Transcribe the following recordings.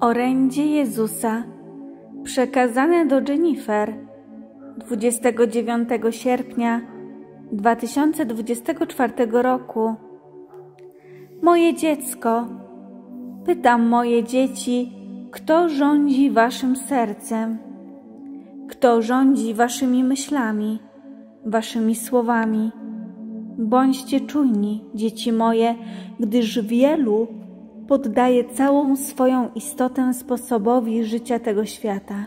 Orędzie Jezusa przekazane do Jennifer 29 sierpnia 2024 roku. Moje dziecko, pytam moje dzieci, kto rządzi waszym sercem? Kto rządzi waszymi myślami, waszymi słowami? Bądźcie czujni, dzieci moje, gdyż wielu poddaje całą swoją istotę sposobowi życia tego świata.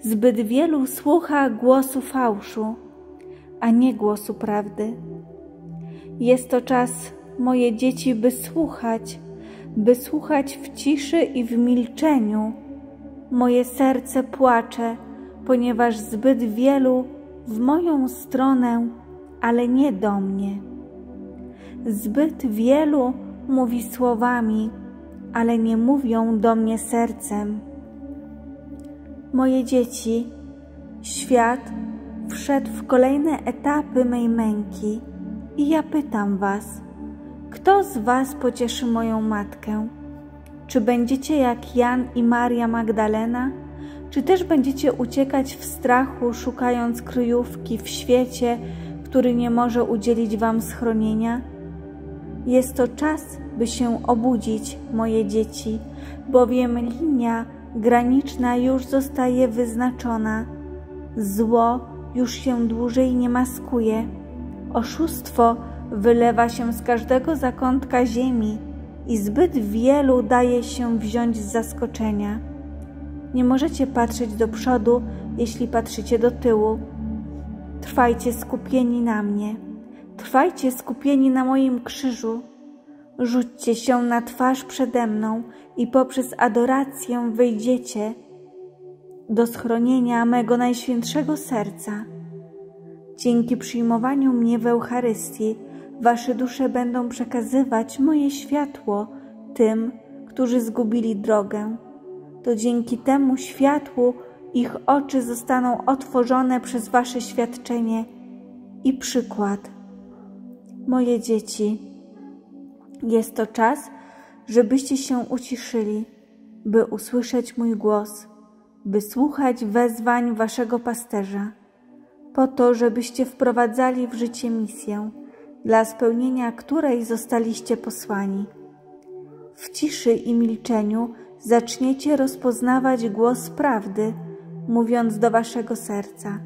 Zbyt wielu słucha głosu fałszu, a nie głosu prawdy. Jest to czas, moje dzieci, by słuchać, by słuchać w ciszy i w milczeniu. Moje serce płacze, ponieważ zbyt wielu w moją stronę, ale nie do mnie. Zbyt wielu mówi słowami, ale nie mówią do mnie sercem. Moje dzieci, świat wszedł w kolejne etapy mej męki i ja pytam Was, kto z Was pocieszy moją matkę? Czy będziecie jak Jan i Maria Magdalena? Czy też będziecie uciekać w strachu, szukając kryjówki w świecie, który nie może udzielić Wam schronienia? Jest to czas, by się obudzić, moje dzieci, bowiem linia graniczna już zostaje wyznaczona. Zło już się dłużej nie maskuje. Oszustwo wylewa się z każdego zakątka ziemi i zbyt wielu daje się wziąć z zaskoczenia. Nie możecie patrzeć do przodu, jeśli patrzycie do tyłu. Trwajcie skupieni na mnie. Trwajcie skupieni na moim krzyżu. Rzućcie się na twarz przede mną i poprzez adorację wyjdziecie do schronienia mego najświętszego serca. Dzięki przyjmowaniu mnie w Eucharystii, wasze dusze będą przekazywać moje światło tym, którzy zgubili drogę. To dzięki temu światłu ich oczy zostaną otworzone przez wasze świadczenie i przykład. Moje dzieci, jest to czas, żebyście się uciszyli, by usłyszeć mój głos, by słuchać wezwań waszego pasterza, po to, żebyście wprowadzali w życie misję, dla spełnienia której zostaliście posłani. W ciszy i milczeniu zaczniecie rozpoznawać głos prawdy, mówiąc do waszego serca.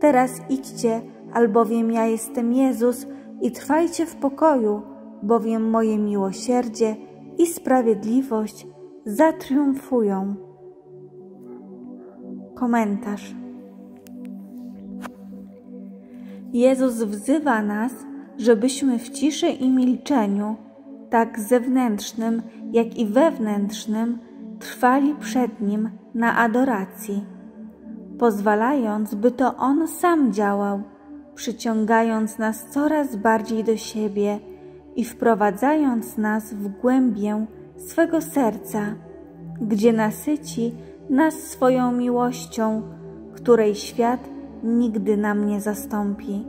Teraz idźcie, albowiem ja jestem Jezus i trwajcie w pokoju, bowiem moje miłosierdzie i sprawiedliwość zatriumfują. Komentarz. Jezus wzywa nas, żebyśmy w ciszy i milczeniu, tak zewnętrznym, jak i wewnętrznym, trwali przed Nim na adoracji, pozwalając, by to On sam działał, przyciągając nas coraz bardziej do siebie i wprowadzając nas w głębię swego serca, gdzie nasyci nas swoją miłością, której świat nigdy nam nie zastąpi.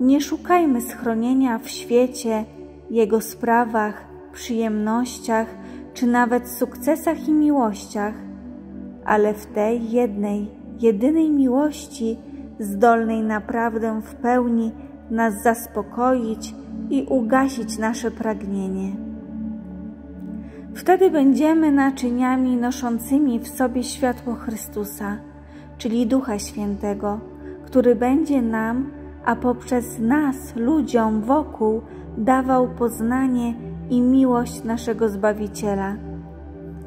Nie szukajmy schronienia w świecie, jego sprawach, przyjemnościach, czy nawet sukcesach i miłościach, ale w tej jednej, jedynej miłości, zdolnej naprawdę w pełni nas zaspokoić i ugasić nasze pragnienie. Wtedy będziemy naczyniami noszącymi w sobie światło Chrystusa, czyli Ducha Świętego, który będzie nam, a poprzez nas, ludziom wokół, dawał poznanie i miłość naszego Zbawiciela.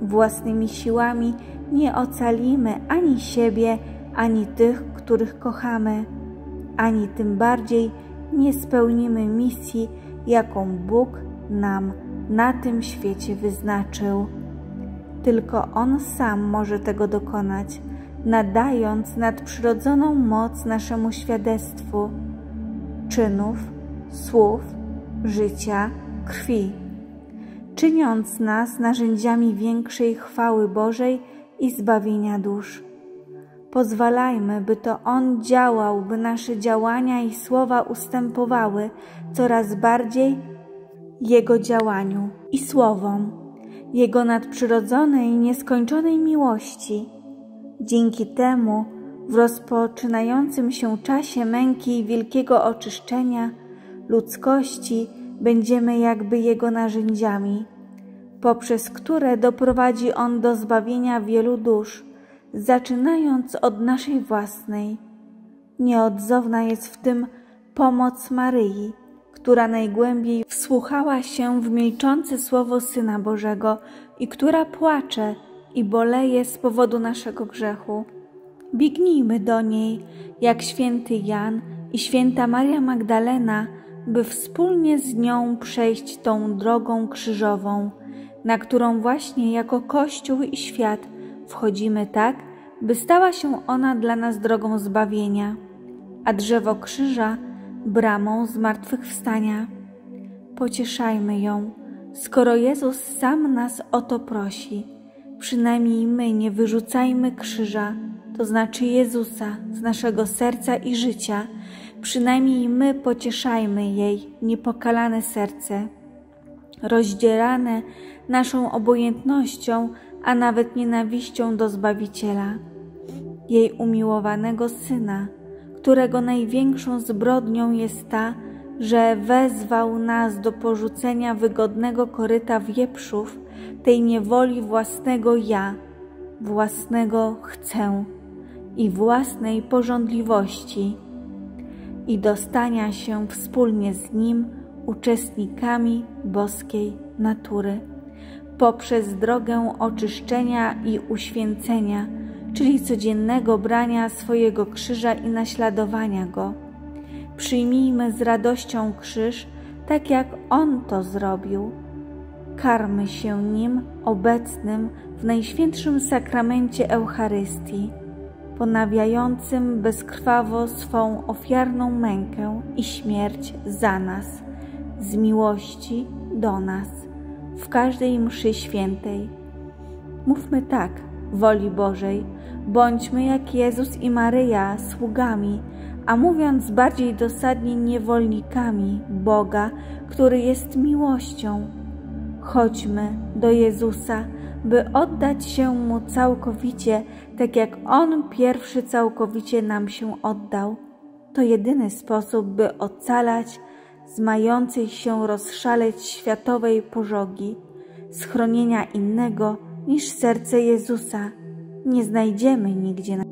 Własnymi siłami nie ocalimy ani siebie, ani tych, których kochamy, ani tym bardziej nie spełnimy misji, jaką Bóg nam na tym świecie wyznaczył. Tylko On sam może tego dokonać, nadając nadprzyrodzoną moc naszemu świadectwu czynów, słów, życia, krwi, czyniąc nas narzędziami większej chwały Bożej i zbawienia dusz. Pozwalajmy, by to On działał, by nasze działania i słowa ustępowały coraz bardziej Jego działaniu i słowom, Jego nadprzyrodzonej, nieskończonej miłości. Dzięki temu w rozpoczynającym się czasie męki i wielkiego oczyszczenia ludzkości będziemy jakby Jego narzędziami, poprzez które doprowadzi On do zbawienia wielu dusz, zaczynając od naszej własnej. Nieodzowna jest w tym pomoc Maryi, która najgłębiej wsłuchała się w milczące słowo Syna Bożego i która płacze i boleje z powodu naszego grzechu. Biegnijmy do niej, jak święty Jan i święta Maria Magdalena, by wspólnie z nią przejść tą drogą krzyżową, na którą właśnie jako Kościół i świat wchodzimy tak, by stała się ona dla nas drogą zbawienia, a drzewo krzyża bramą zmartwychwstania. Pocieszajmy ją, skoro Jezus sam nas o to prosi. Przynajmniej my nie wyrzucajmy krzyża, to znaczy Jezusa, z naszego serca i życia. Przynajmniej my pocieszajmy jej niepokalane serce, rozdzierane naszą obojętnością, a nawet nienawiścią do Zbawiciela, jej umiłowanego Syna, którego największą zbrodnią jest ta, że wezwał nas do porzucenia wygodnego koryta wieprzów, tej niewoli własnego ja, własnego chcę i własnej porządliwości i dostania się wspólnie z Nim uczestnikami boskiej natury poprzez drogę oczyszczenia i uświęcenia, czyli codziennego brania swojego krzyża i naśladowania go. Przyjmijmy z radością krzyż, tak jak On to zrobił. Karmy się nim obecnym w Najświętszym Sakramencie Eucharystii, ponawiającym bezkrwawo swą ofiarną mękę i śmierć za nas, z miłości do nas, w każdej mszy świętej. Mówmy tak, woli Bożej, bądźmy jak Jezus i Maryja, sługami, a mówiąc bardziej dosadnie niewolnikami Boga, który jest miłością. Chodźmy do Jezusa, by oddać się Mu całkowicie, tak jak On pierwszy całkowicie nam się oddał. To jedyny sposób, by ocalać z mającej się rozszaleć światowej pożogi, schronienia innego niż serce Jezusa. Nie znajdziemy nigdzie.